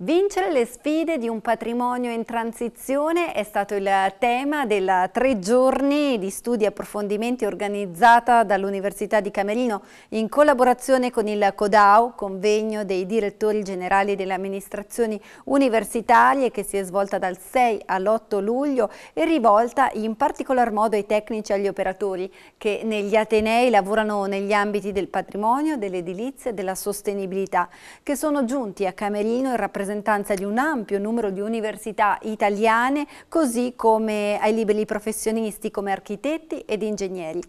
Vincere le sfide di un patrimonio in transizione è stato il tema della tre giorni di studi e approfondimenti organizzata dall'Università di Camerino in collaborazione con il CODAU, convegno dei direttori generali delle amministrazioni universitarie che si è svolta dal 6 all'8 luglio e rivolta in particolar modo ai tecnici e agli operatori che negli Atenei lavorano negli ambiti del patrimonio, dell'edilizia e della sostenibilità, che sono giunti a Camerino in rappresentanza rappresentanza di un ampio numero di università italiane, così come ai liberi professionisti come architetti ed ingegneri.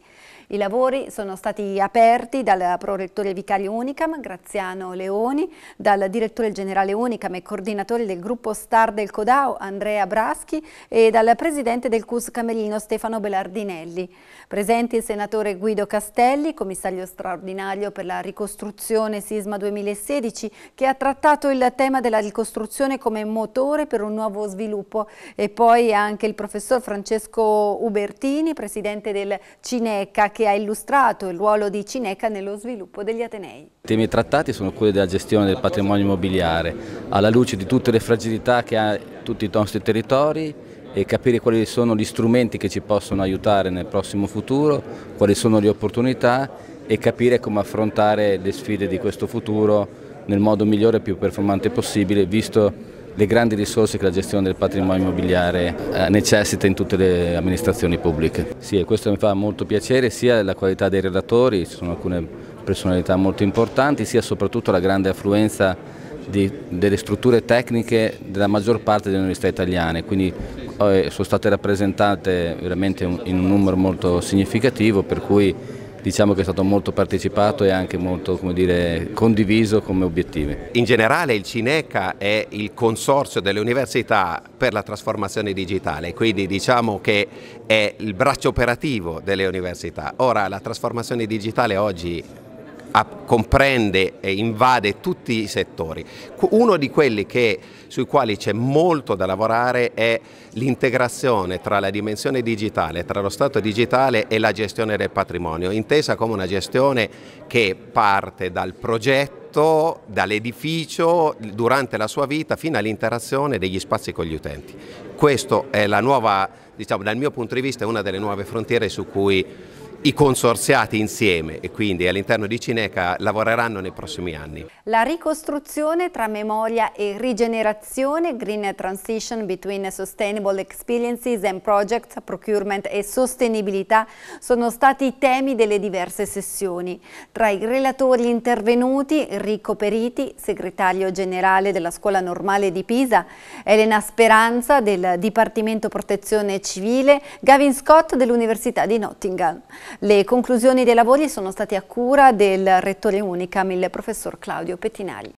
I lavori sono stati aperti dal prorettore vicario Unicam Graziano Leoni, dal direttore generale Unicam e coordinatore del gruppo Star del Codao Andrea Braschi e dal presidente del CUS Camerino Stefano Belardinelli. Presenti il senatore Guido Castelli, commissario straordinario per la ricostruzione Sisma 2016, che ha trattato il tema della ricostruzione come motore per un nuovo sviluppo e poi anche il professor Francesco Ubertini, presidente del Cineca, che ha illustrato il ruolo di Cineca nello sviluppo degli Atenei. I temi trattati sono quelli della gestione del patrimonio immobiliare, alla luce di tutte le fragilità che ha tutti i nostri territori e capire quali sono gli strumenti che ci possono aiutare nel prossimo futuro, quali sono le opportunità e capire come affrontare le sfide di questo futuro nel modo migliore e più performante possibile, visto le grandi risorse che la gestione del patrimonio immobiliare eh, necessita in tutte le amministrazioni pubbliche. Sì, questo mi fa molto piacere sia la qualità dei relatori, ci sono alcune personalità molto importanti, sia soprattutto la grande affluenza di, delle strutture tecniche della maggior parte delle università italiane, quindi eh, sono state rappresentate veramente in un numero molto significativo per cui diciamo che è stato molto partecipato e anche molto dire, condiviso come obiettivi. In generale il Cineca è il consorzio delle università per la trasformazione digitale, quindi diciamo che è il braccio operativo delle università. Ora la trasformazione digitale oggi comprende e invade tutti i settori. Uno di quelli che, sui quali c'è molto da lavorare è l'integrazione tra la dimensione digitale, tra lo stato digitale e la gestione del patrimonio, intesa come una gestione che parte dal progetto, dall'edificio, durante la sua vita, fino all'interazione degli spazi con gli utenti. Questo è la nuova, diciamo, dal mio punto di vista, è una delle nuove frontiere su cui i consorziati insieme e quindi all'interno di Cineca lavoreranno nei prossimi anni. La ricostruzione tra memoria e rigenerazione, Green Transition Between Sustainable Experiences and Projects, Procurement e Sostenibilità sono stati i temi delle diverse sessioni. Tra i relatori intervenuti Enrico Periti, segretario generale della Scuola Normale di Pisa, Elena Speranza del Dipartimento Protezione Civile, Gavin Scott dell'Università di Nottingham. Le conclusioni dei lavori sono state a cura del rettore Unicam, il professor Claudio Pettinari.